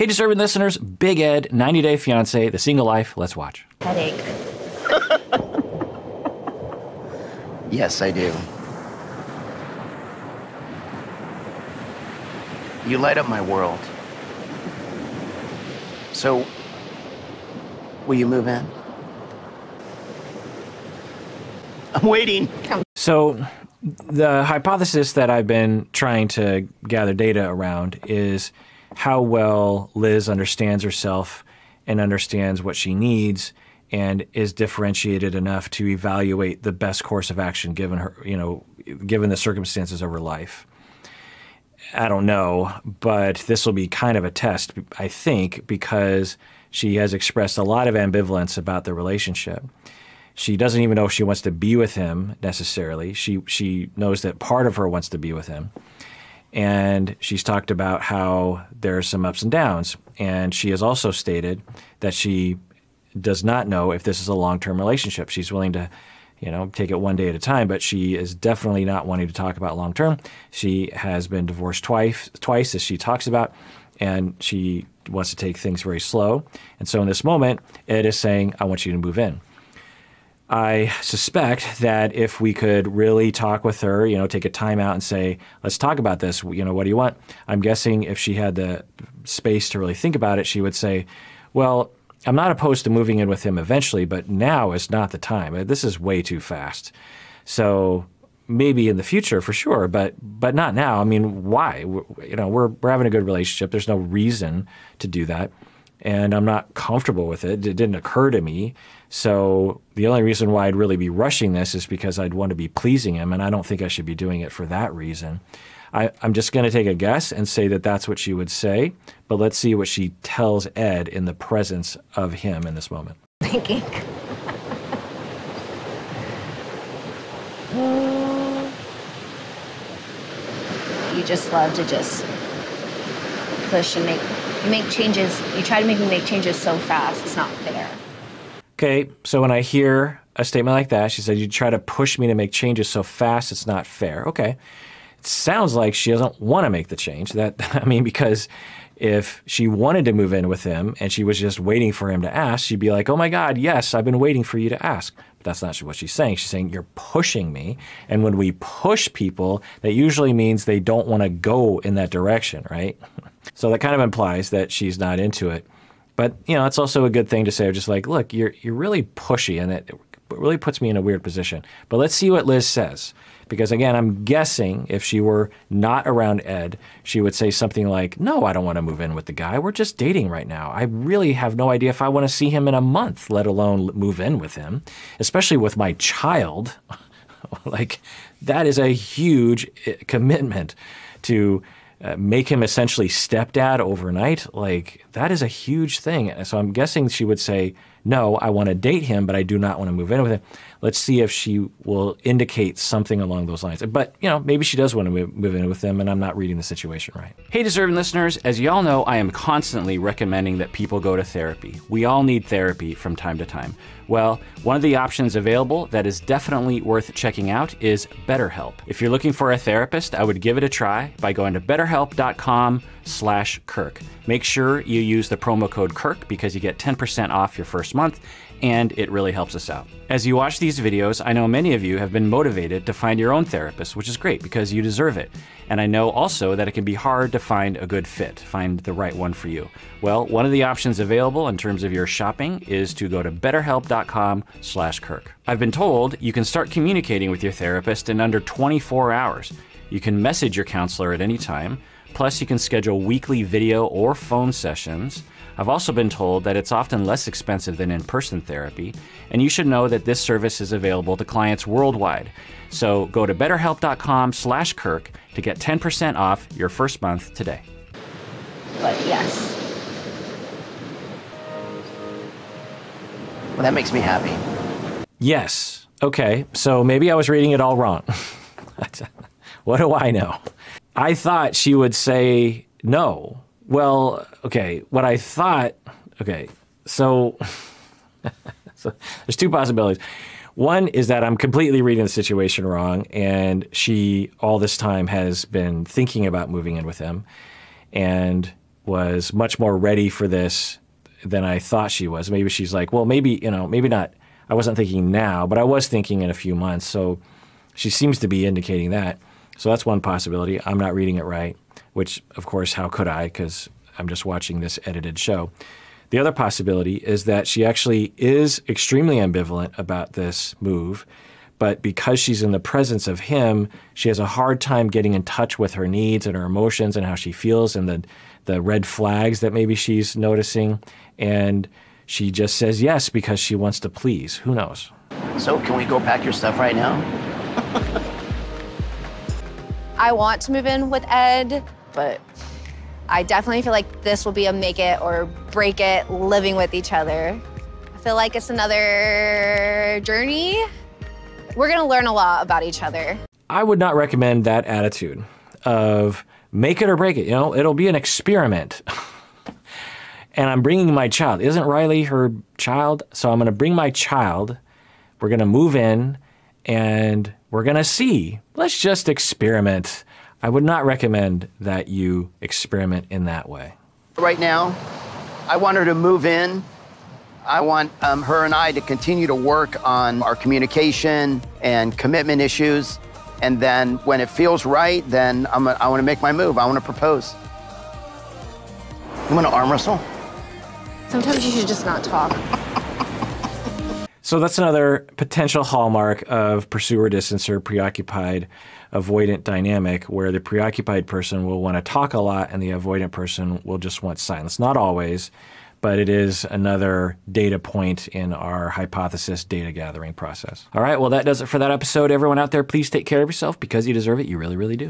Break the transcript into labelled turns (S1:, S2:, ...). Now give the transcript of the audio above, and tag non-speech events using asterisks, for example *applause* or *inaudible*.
S1: Hey, disturbing listeners, Big Ed, 90 Day Fiance, The Single Life. Let's watch.
S2: Headache. *laughs*
S3: Yes, I do. You light up my world. So, will you move in? I'm waiting.
S1: So, the hypothesis that I've been trying to gather data around is how well Liz understands herself and understands what she needs and is differentiated enough to evaluate the best course of action given her, you know, given the circumstances of her life. I don't know, but this will be kind of a test, I think, because she has expressed a lot of ambivalence about the relationship. She doesn't even know if she wants to be with him necessarily. She she knows that part of her wants to be with him. And she's talked about how there are some ups and downs. And she has also stated that she does not know if this is a long-term relationship. She's willing to, you know, take it one day at a time, but she is definitely not wanting to talk about long-term. She has been divorced twice, twice as she talks about, and she wants to take things very slow. And so in this moment, Ed is saying, "I want you to move in." I suspect that if we could really talk with her, you know, take a time out and say, let's talk about this, you know, what do you want? I'm guessing if she had the space to really think about it, she would say, well, I'm not opposed to moving in with him eventually, but now is not the time. Uh, this is way too fast. So maybe in the future for sure, but but not now. I mean, why? You know, we're we're having a good relationship. There's no reason to do that, and I'm not comfortable with it. It didn't occur to me. So the only reason why I'd really be rushing this is because I'd want to be pleasing him, and I don't think I should be doing it for that reason. I, am just going to take a guess and say that that's what she would say, but let's see what she tells Ed in the presence of him in this moment.
S2: Thinking. you just love to just push and make you make changes. You try to make me make changes so fast. It's not fair.
S1: Okay, so when I hear a statement like that, she said, You try to push me to make changes so fast, it's not fair. Okay. It sounds like she doesn't want to make the change. *laughs* That I mean, because if she wanted to move in with him and she was just waiting for him to ask, she'd be like, Oh my God, yes, I've been waiting for you to ask. But that's not what she's saying. She's saying, You're pushing me. And when we push people, that usually means they don't want to go in that direction, right? *laughs* So that kind of implies that she's not into it. But you know, it's also a good thing to say, just like, look, you're you're really pushy, and it really puts me in a weird position. But let's see what Liz says, because again, I'm guessing if she were not around Ed, she would say something like, "No, I don't want to move in with the guy. We're just dating right now. I really have no idea if I want to see him in a month, let alone move in with him, especially with my child." *laughs* like that is a huge eh, commitment to uh, make him essentially stepdad overnight, like that is a huge thing. So I'm guessing she would say, no, I want to date him, but I do not want to move in with him. Let's see if she will indicate something along those lines. But, you know, maybe she does want to move in with him, and I'm not reading the situation right. Hey, deserving listeners, as you all know, I am constantly recommending that people go to therapy. We all need therapy from time to time. Well, one of the options available that is definitely worth checking out is BetterHelp. If you're looking for a therapist, I would give it a try by going to betterhelp.com slash Kirk. Make sure you use the promo code Kirk because you get 10% off your first month and it really helps us out. As you watch these videos, I know many of you have been motivated to find your own therapist, which is great because you deserve it. And I know also that it can be hard to find a good fit, find the right one for you. Well, one of the options available in terms of your shopping is to go to betterhelp.com/kirk. I've been told you can start communicating with your therapist in under 24 hours. You can message your counselor at any time. Plus, you can schedule weekly video or phone sessions. I've also been told that it's often less expensive than in person therapy, and you should know that this service is available to clients worldwide. So go to betterhelp.com slash Kirk to get 10% off your first month today.
S2: But yes.
S3: Well, that makes me happy.
S1: Yes. Okay. So maybe I was reading it all wrong. *laughs* Uh, *laughs* what do I know? I thought she would say no. Well, okay, what I thought, okay, so, *laughs* so there's two possibilities. One is that I'm completely reading the situation wrong, and she all this time has been thinking about moving in with him, and was much more ready for this than I thought she was. Maybe she's like, well, maybe, you know, maybe not. I wasn't thinking now, but I was thinking in a few months. So she seems to be indicating that. So that's one possibility. I'm not reading it right, which, of course, how could I? Because I'm just watching this edited show. The other possibility is that she actually is extremely ambivalent about this move, but because she's in the presence of him, she has a hard time getting in touch with her needs and her emotions and how she feels and the, the red flags that maybe she's noticing. And she just says yes because she wants to please. Who knows?
S3: So, can we go pack your stuff right now? *laughs*
S2: I want to move in with Ed, but I definitely feel like this will be a make it or break it living with each other. I feel like it's another journey. We're gonna learn a lot about each other.
S1: I would not recommend that attitude of make it or break it. You know, it'll be an experiment. *laughs* and I'm bringing my child. Isn't Riley her child? So I'm going to bring my child. We're going to move in and we're going to see. Let's just experiment. I would not recommend that you experiment in that way.
S3: Right now, I want her to move in. I want um, her and I to continue to work on our communication and commitment issues. And then when it feels right, then I'm a, I want to make my move. I want to propose. You want to arm wrestle?
S2: Sometimes you should just not talk. *laughs*
S1: So that's another potential hallmark of pursuer distancer preoccupied avoidant dynamic where the preoccupied person will want to talk a lot and the avoidant person will just want silence. Not always, but it is another data point in our hypothesis data gathering process. All right, well, that does it for that episode. Everyone out there, please take care of yourself because you deserve it. You really, really do.